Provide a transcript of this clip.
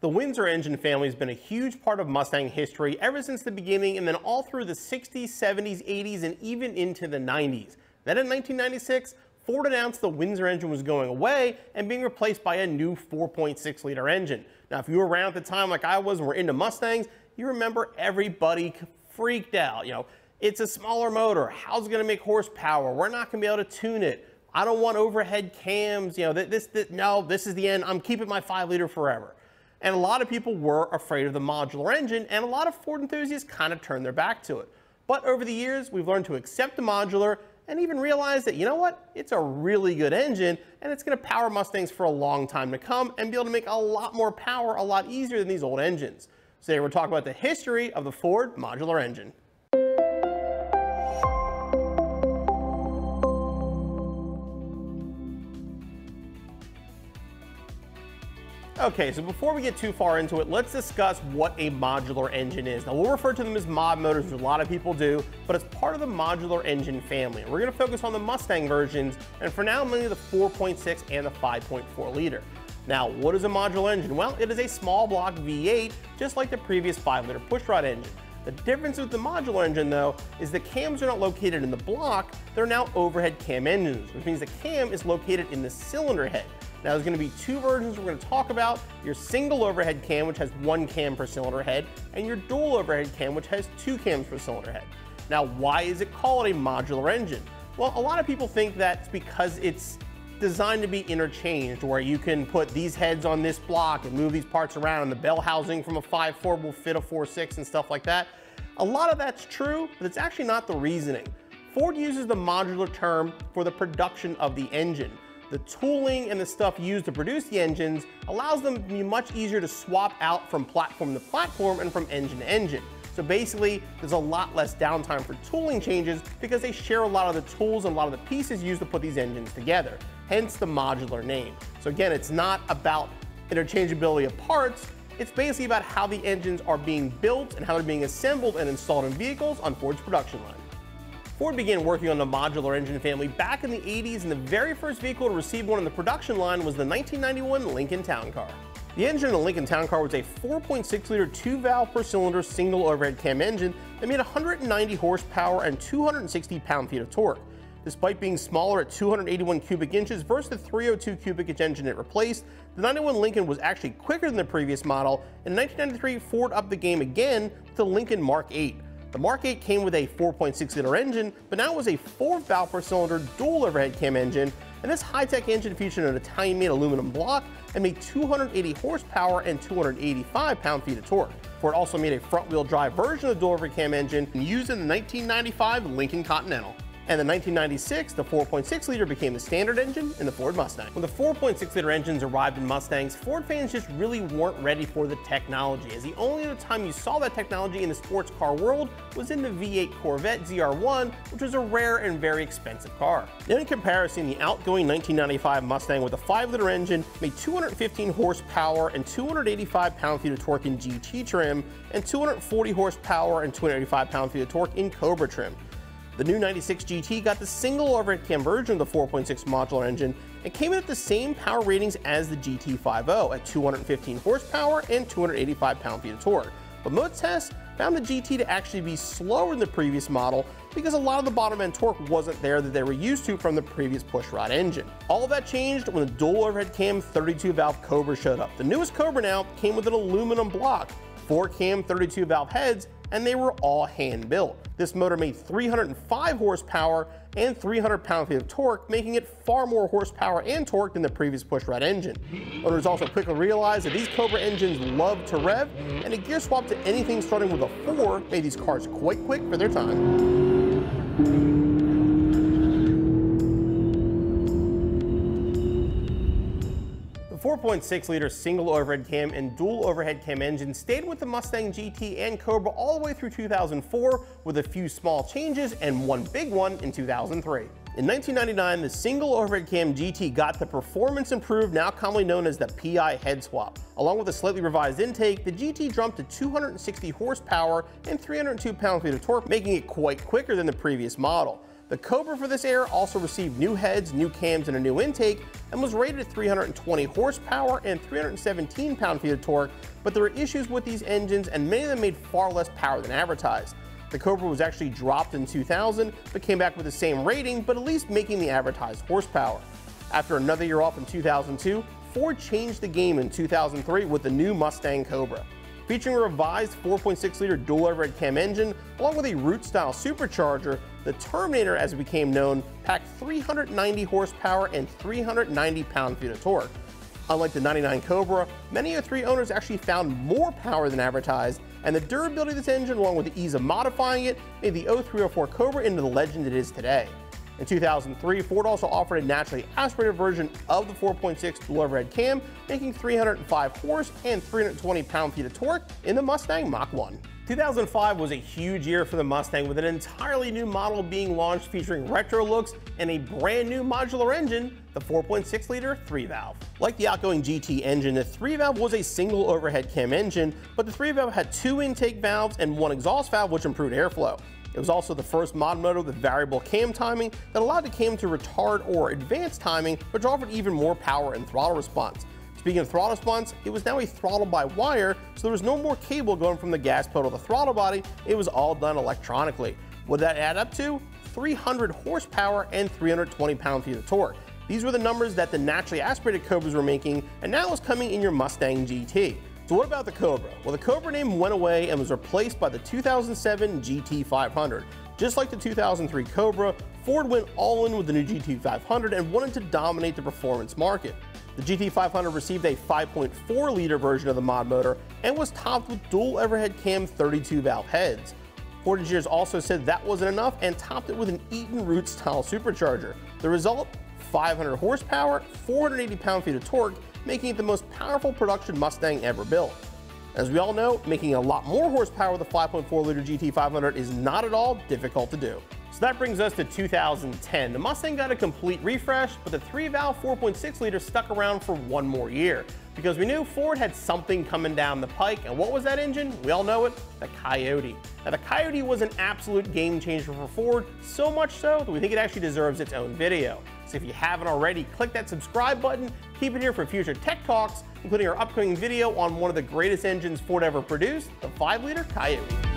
The Windsor engine family has been a huge part of Mustang history ever since the beginning and then all through the 60s, 70s, 80s, and even into the 90s. Then in 1996, Ford announced the Windsor engine was going away and being replaced by a new 4.6 liter engine. Now, if you were around at the time like I was and were into Mustangs, you remember everybody freaked out. You know, it's a smaller motor. How's it going to make horsepower? We're not going to be able to tune it. I don't want overhead cams. You know, this, this, no, this is the end. I'm keeping my five liter forever. And a lot of people were afraid of the modular engine, and a lot of Ford enthusiasts kind of turned their back to it. But over the years, we've learned to accept the modular and even realize that, you know what, it's a really good engine, and it's going to power Mustangs for a long time to come and be able to make a lot more power a lot easier than these old engines. So today we're talking about the history of the Ford modular engine. Okay, so before we get too far into it, let's discuss what a modular engine is. Now, we'll refer to them as mod motors, which a lot of people do, but it's part of the modular engine family. We're gonna focus on the Mustang versions, and for now, mainly the 4.6 and the 5.4 liter. Now, what is a modular engine? Well, it is a small block V8, just like the previous 5 liter pushrod engine. The difference with the modular engine though, is the cams are not located in the block, they're now overhead cam engines, which means the cam is located in the cylinder head. Now there's gonna be two versions we're gonna talk about, your single overhead cam, which has one cam per cylinder head, and your dual overhead cam, which has two cams per cylinder head. Now, why is it called a modular engine? Well, a lot of people think that's because it's designed to be interchanged, where you can put these heads on this block and move these parts around, and the bell housing from a 5.4 will fit a 4.6 and stuff like that. A lot of that's true, but it's actually not the reasoning. Ford uses the modular term for the production of the engine. The tooling and the stuff used to produce the engines allows them to be much easier to swap out from platform to platform and from engine to engine. So basically, there's a lot less downtime for tooling changes because they share a lot of the tools and a lot of the pieces used to put these engines together, hence the modular name. So again, it's not about interchangeability of parts, it's basically about how the engines are being built and how they're being assembled and installed in vehicles on Ford's production line. Ford began working on the modular engine family back in the 80s, and the very first vehicle to receive one on the production line was the 1991 Lincoln Town Car. The engine in the Lincoln Town Car was a 4.6 liter two valve per cylinder single overhead cam engine that made 190 horsepower and 260 pound feet of torque. Despite being smaller at 281 cubic inches versus the 302 cubic inch engine it replaced, the 91 Lincoln was actually quicker than the previous model. And in 1993, Ford upped the game again the Lincoln Mark 8. The Mark 8 came with a 4.6 liter engine, but now it was a 4 valve per cylinder dual overhead cam engine, and this high-tech engine featured an Italian-made aluminum block and made 280 horsepower and 285 pound-feet of torque. Ford also made a front-wheel drive version of the dual overhead cam engine used in the 1995 Lincoln Continental. And in 1996, the 4.6 liter became the standard engine in the Ford Mustang. When the 4.6 liter engines arrived in Mustangs, Ford fans just really weren't ready for the technology, as the only other time you saw that technology in the sports car world was in the V8 Corvette ZR1, which was a rare and very expensive car. In comparison, the outgoing 1995 Mustang with a 5 liter engine made 215 horsepower and 285 pound-feet of torque in GT trim, and 240 horsepower and 285 pound-feet of torque in Cobra trim. The new 96 GT got the single overhead cam version of the 4.6 modular engine and came in at the same power ratings as the GT50 at 215 horsepower and 285 pound-feet of torque. But most tests found the GT to actually be slower than the previous model because a lot of the bottom end torque wasn't there that they were used to from the previous pushrod engine. All of that changed when the dual overhead cam 32 valve Cobra showed up. The newest Cobra now came with an aluminum block, four cam 32 valve heads, and they were all hand built. This motor made 305 horsepower and 300 pound-feet of torque, making it far more horsepower and torque than the previous pushrod engine. Owners also quickly realized that these Cobra engines love to rev, and a gear swap to anything starting with a 4 made these cars quite quick for their time. 4.6 liter single overhead cam and dual overhead cam engine stayed with the Mustang GT and Cobra all the way through 2004 with a few small changes and one big one in 2003. In 1999, the single overhead cam GT got the performance improved, now commonly known as the PI head swap. Along with a slightly revised intake, the GT jumped to 260 horsepower and 302 pound-feet of torque, making it quite quicker than the previous model. The Cobra for this era also received new heads, new cams, and a new intake, and was rated at 320 horsepower and 317 pound-feet of torque, but there were issues with these engines and many of them made far less power than advertised. The Cobra was actually dropped in 2000, but came back with the same rating, but at least making the advertised horsepower. After another year off in 2002, Ford changed the game in 2003 with the new Mustang Cobra. Featuring a revised 4.6-liter dual overhead cam engine, along with a Roots-style supercharger, the Terminator, as it became known, packed 390 horsepower and 390 pound-feet of torque. Unlike the 99 Cobra, many of 3 owners actually found more power than advertised, and the durability of this engine, along with the ease of modifying it, made the 0304 Cobra into the legend it is today. In 2003, Ford also offered a naturally aspirated version of the 4.6 dual overhead cam, making 305 horse and 320 pound-feet of torque in the Mustang Mach-1. 2005 was a huge year for the Mustang with an entirely new model being launched featuring retro looks and a brand new modular engine, the 4.6 liter 3 valve. Like the outgoing GT engine, the 3 valve was a single overhead cam engine, but the 3 valve had two intake valves and one exhaust valve which improved airflow. It was also the first mod motor with variable cam timing that allowed the cam to retard or advance timing, which offered even more power and throttle response. Speaking of throttle response, it was now a throttle by wire, so there was no more cable going from the gas pedal to the throttle body, it was all done electronically. Did that add up to? 300 horsepower and 320 pound-feet of torque. These were the numbers that the naturally aspirated Cobras were making, and now it's coming in your Mustang GT. So what about the Cobra? Well, the Cobra name went away and was replaced by the 2007 GT500. Just like the 2003 Cobra, Ford went all in with the new GT500 and wanted to dominate the performance market. The GT500 received a 5.4 liter version of the mod motor and was topped with dual overhead cam 32 valve heads. Ford engineers also said that wasn't enough and topped it with an Eaton Roots style supercharger. The result 500 horsepower, 480 pound-feet of torque, making it the most powerful production Mustang ever built. As we all know, making a lot more horsepower with a 5.4-liter GT500 is not at all difficult to do. So that brings us to 2010. The Mustang got a complete refresh, but the 3-valve 4.6-liter stuck around for one more year because we knew Ford had something coming down the pike, and what was that engine? We all know it, the Coyote. Now the Coyote was an absolute game changer for Ford, so much so that we think it actually deserves its own video. So if you haven't already, click that subscribe button, keep it here for future tech talks, including our upcoming video on one of the greatest engines Ford ever produced, the 5-liter Coyote.